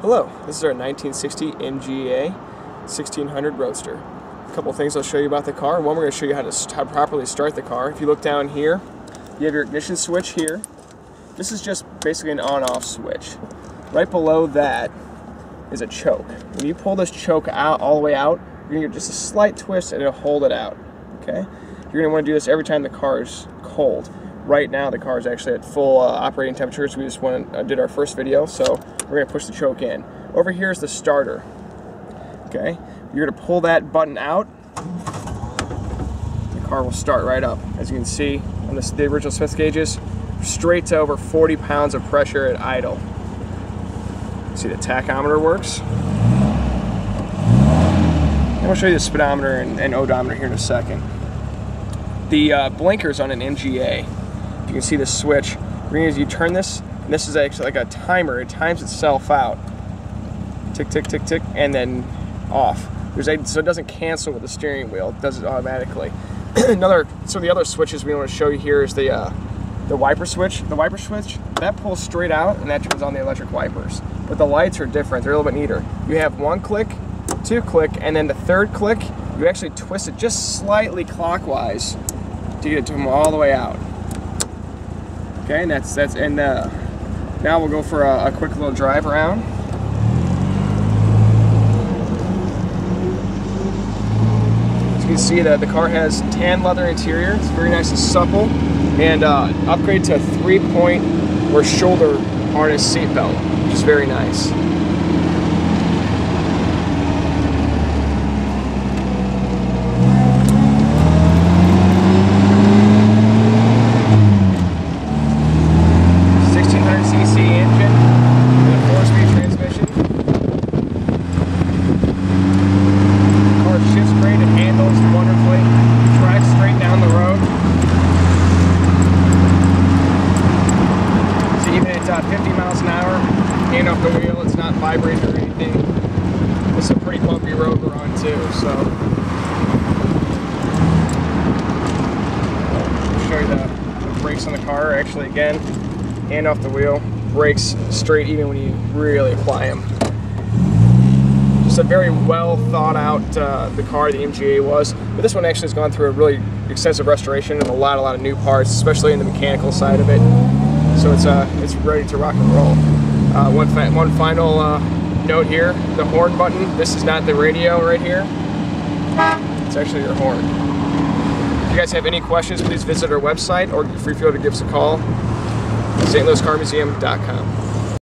Hello, this is our 1960 MGA 1600 Roadster. A couple things I'll show you about the car. One, we're going to show you how to, how properly start the car. If you look down here, you have your ignition switch here. This is just basically an on-off switch. Right below that is a choke. When you pull this choke out all the way out, you're going to get just a slight twist and it'll hold it out. Okay? You're going to want to do this every time the car is cold right now the car is actually at full uh, operating temperatures. We just went uh, did our first video, so we're gonna push the choke in. Over here is the starter. Okay, you're gonna pull that button out. The car will start right up. As you can see on this, the original Smith gauges, straight to over 40 pounds of pressure at idle. See the tachometer works. I'm gonna show you the speedometer and, and odometer here in a second. The uh, blinkers on an MGA you can see the switch. As you turn this, this is actually like a timer. It times itself out. Tick, tick, tick, tick, and then off. There's a, so it doesn't cancel with the steering wheel. It does it automatically. Another, so the other switches we want to show you here is the uh, the wiper switch. The wiper switch, that pulls straight out and that turns on the electric wipers. But the lights are different. They're a little bit neater. You have one click, two click, and then the third click, you actually twist it just slightly clockwise to get it to all the way out. Okay, and that's that's and uh, now we'll go for a, a quick little drive around. As you can see that the car has tan leather interior. It's very nice and supple, and uh, upgrade to a three-point or shoulder harness seatbelt, which is very nice. 1600cc engine with a four-speed transmission. The car shifts great, it handles wonderfully, tracks straight down the road. Uh, 50 miles an hour, hand off the wheel, it's not vibrating or anything. It's a pretty bumpy road we're on too, so. I'll show you the, the brakes on the car actually again hand off the wheel, brakes straight even when you really apply them. Just a very well thought out uh, the car the MGA was, but this one actually has gone through a really extensive restoration and a lot, a lot of new parts, especially in the mechanical side of it. So it's uh, it's ready to rock and roll. Uh, one, one final uh, note here: the horn button. This is not the radio right here. It's actually your horn. If you guys have any questions, please visit our website or feel free to give us a call stlouiscarmuseum.com.